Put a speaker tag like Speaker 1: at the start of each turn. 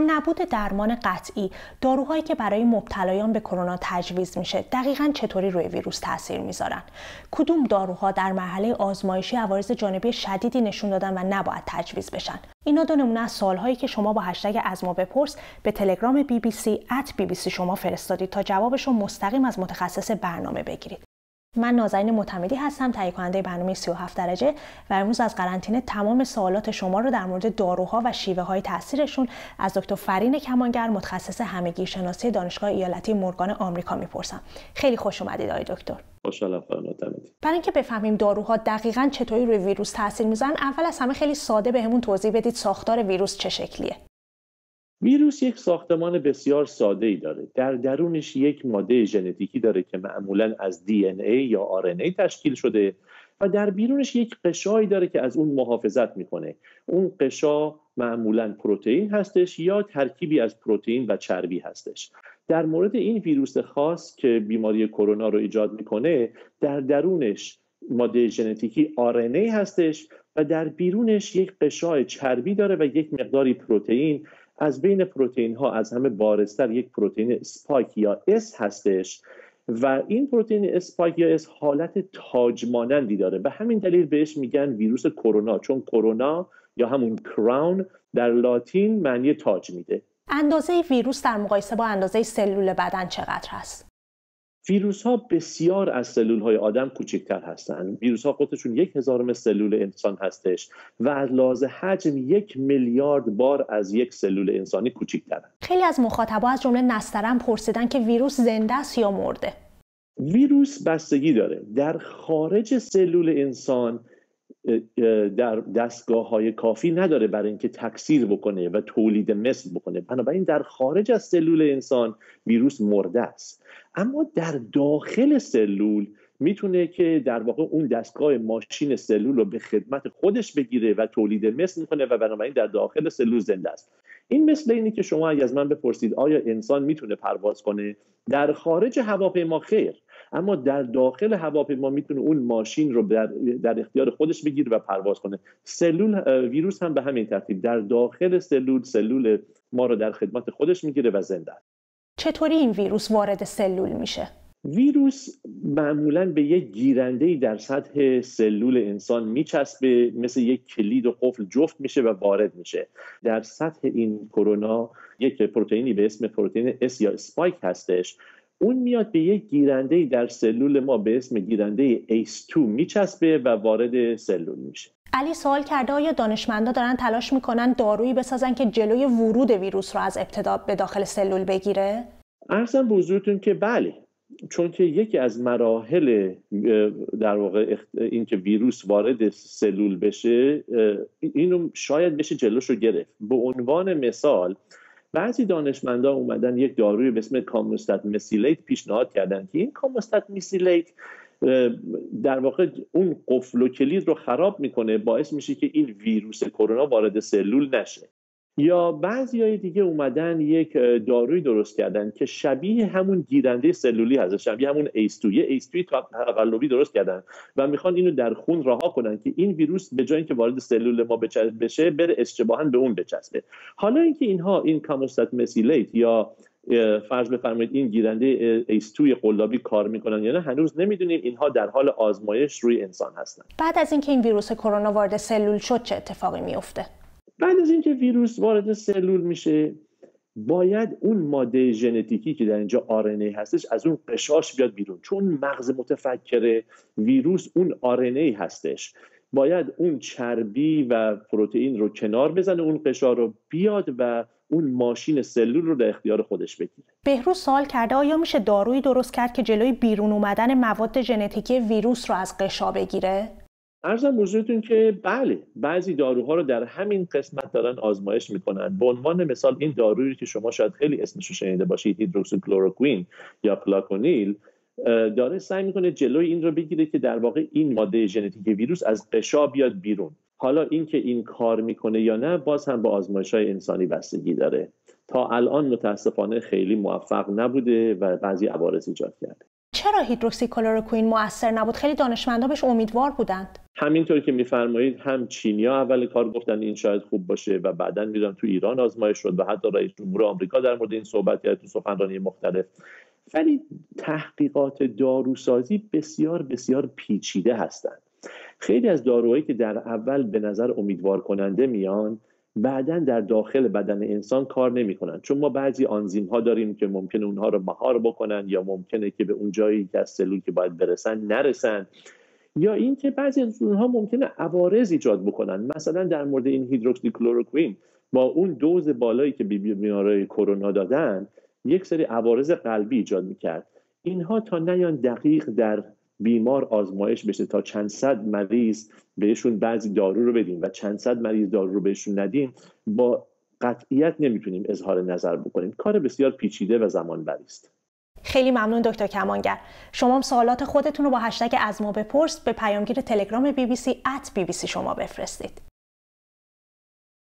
Speaker 1: در نبود درمان قطعی. داروهایی که برای مبتلایان به کرونا تجویز میشه دقیقا چطوری روی ویروس تاثیر می‌ذارن؟ کدوم داروها در مرحله آزمایشی عوارض جانبی شدیدی نشون دادن و نباید تجویز بشن؟ اینا دو نمونه از سوالهایی که شما با هشتگ از ما بپرس به تلگرام سی ات سی شما فرستادید تا جوابش مستقیم از متخصص برنامه بگیرید. من نازنین معتمدی هستم تهیه کننده برنامه 37 درجه و امروز از قرنطینه تمام سوالات شما رو در مورد داروها و شیوه های تاثیرشون از دکتر فرین کمانگر متخصص همگیر شناسی دانشگاه ایالتی مورگان آمریکا می‌پرسم. خیلی خوش اومدید آقای دکتر.
Speaker 2: خوشحالم خانم معتمدی
Speaker 1: برای اینکه بفهمیم داروها دقیقا چطوری روی ویروس تاثیر می‌ذارن اول از همه خیلی ساده بهمون به توضیح بدید ساختار ویروس چه شکلیه.
Speaker 2: ویروس یک ساختمان بسیار ساده ای داره. در درونش یک ماده ژنتیکی داره که معمولا از دی ای یا ای تشکیل شده و در بیرونش یک قشایی داره که از اون محافظت می‌کنه. اون غشا معمولا پروتئین هستش یا ترکیبی از پروتئین و چربی هستش. در مورد این ویروس خاص که بیماری کرونا رو ایجاد می‌کنه در درونش ماده ژنتیکی ای هستش و در بیرونش یک غشای چربی داره و یک مقداری پروتئین از بین پروتئین ها از همه بارزتر یک پروتئین spike یا S هستش و این پروتئین spike یا S حالت تاج مانندی داره به همین دلیل بهش میگن ویروس کرونا چون کرونا یا همون کراون در لاتین معنی تاج میده.
Speaker 1: اندازه ویروس در مقایسه با اندازه سلول بدن چقدر هست؟
Speaker 2: ویروس ها بسیار از سلول های آدم کوچکتر هستند ویروس ها خودشون یک هزارم سلول انسان هستش و از لحاظ حجم یک میلیارد بار از یک سلول انسانی کوچکترن.
Speaker 1: خیلی از مخاطبا از جمله نسترن پرسیدن که ویروس زنده است یا مرده.
Speaker 2: ویروس بستگی داره. در خارج سلول انسان در دستگاه های کافی نداره برای اینکه تکثیر بکنه و تولید مثل بکنه. بنابراین در خارج از سلول انسان ویروس مرده است. اما در داخل سلول می‌تونه که در واقع اون دستگاه ماشین سلول رو به خدمت خودش بگیره و تولید مثل می‌کنه و بنابراین در داخل سلول زنده است. این مثل اینی که شما اگه از من بپرسید آیا انسان می‌تونه پرواز کنه؟ در خارج هواپیما خیر. اما در داخل هواپیما می‌تونه اون ماشین رو در, در اختیار خودش بگیره و پرواز کنه. سلول ویروس هم به همین ترتیب. در داخل سلول سلول ما رو در خدمت خودش می‌گیره و زنده
Speaker 1: چطوری این ویروس وارد سلول میشه؟
Speaker 2: ویروس معمولا به یک گیرنده در سطح سلول انسان میچسبه مثل یک کلید و قفل جفت میشه و وارد میشه. در سطح این کرونا یک پروتئینی به اسم پروتئین S یا spike هستش. اون میاد به یک گیرنده در سلول ما به اسم گیرنده ACE2 میچسبه و وارد سلول میشه
Speaker 1: علی سوال کرده آیا دانشمندا دارن تلاش می‌کنن دارویی بسازن که جلوی ورود ویروس رو از ابتدا به داخل سلول بگیره؟
Speaker 2: ارزم به که بله چون که یکی از مراحل در واقع اینکه ویروس وارد سلول بشه اینو شاید بشه جلوش رو گرفت به عنوان مثال بعضی دانشمندا اومدن یک داروی به اسم کاموستات مسیلیت پیشنهاد کردن که این کاموستات مسیلیت در واقع اون قفل و کلید رو خراب می‌کنه باعث میشه که این ویروس کرونا وارد سلول نشه. یا بعضی های دیگه اومدن یک داروی درست کردن که شبیه همون گیرنده سلولی هست شبیه همون ایستو یه ایستوی تقلبی درست کردن و می‌خوان اینو در خون رها کنن که این ویروس به جای اینکه وارد سلول ما بشه بره اشتباها به اون بچسبه. حالا اینکه اینها این کاموستات مسیلیت یا فرض بفرمایید این گیرنده ایستوی قلابی کار می‌کنن یا نه هنوز نمی‌دونیم اینها در حال آزمایش روی انسان هستن.
Speaker 1: بعد از اینکه این ویروس کرونا وارد سلول شد چه اتفاقی میفته
Speaker 2: بعد از اینکه ویروس وارد سلول میشه باید اون ماده ژنتیکی که در اینجا آرنه هستش از اون قشاش بیاد بیرون. چون مغز متفکر ویروس اون آرنه هستش. باید اون چربی و پروتئین رو کنار بزنه اون قشار رو بیاد و اون ماشین سلول رو در اختیار خودش بگیره.
Speaker 1: بهروز سوال کرده آیا میشه دارویی درست کرد که جلوی بیرون اومدن مواد ژنتیکی ویروس رو از قشا بگیره؟
Speaker 2: ارزم بزرگتون که بله بعضی داروها رو در همین قسمت دارن آزمایش می‌کنن. به عنوان مثال این دارویی که شما شاید خیلی اسمش رو شنیده باشید هیدروکسیکلوروکوین یا پلاکونیل داره سعی می‌کنه جلوی این رو بگیره که در واقع این ماده ژنتیک ویروس از قشا بیاد بیرون. حالا اینکه این کار می‌کنه یا نه باز هم با آزمایش های انسانی بستگی داره. تا الان متاسفانه خیلی موفق نبوده و بعضی عوارض ایجاد کرده.
Speaker 1: چرا هیدروکسیکلوروکوین موثر نبود؟ خیلی دانشمندا بهش امیدوار بودند.
Speaker 2: همینطور که میفرمایید هم چینیا اول کار گفتن این شاید خوب باشه و بعدا می‌دونم تو ایران آزمایش شد و حتی رئیس جمهور آمریکا در مورد این صحبت کرد تو سخنرانی مختلف. ولی تحقیقات داروسازی بسیار بسیار پیچیده هستند. خیلی از داروهایی که در اول به نظر امیدوار کننده میان بعدا در داخل بدن انسان کار نمی‌کنن چون ما بعضی آنزیم ها داریم که ممکنه اونها رو مهار بکنن یا ممکنه که به اون جایی که از سلول که باید برسن نرسن. یا اینکه بعضی از اونها ممکنه عوارض ایجاد بکنن. مثلا در مورد این هیدروکسی کلوروکوین با اون دوز بالایی که بیمارای کرونا دادن یک سری عوارض قلبی ایجاد می‌کرد. اینها تا نیان دقیق در بیمار آزمایش بشه تا چند صد مریض بهشون بعضی دارو رو بدیم و چند صد مریض دارو رو بهشون ندیم با قطعیت نمی‌تونیم اظهار نظر بکنیم. کار بسیار پیچیده و زمان است.
Speaker 1: خیلی ممنون دکتر کمانگر. شما هم سوالات خودتون رو با هشتگ از ما بپرس به پیامگیر تلگرام بی بی سی ات بی بی سی شما بفرستید.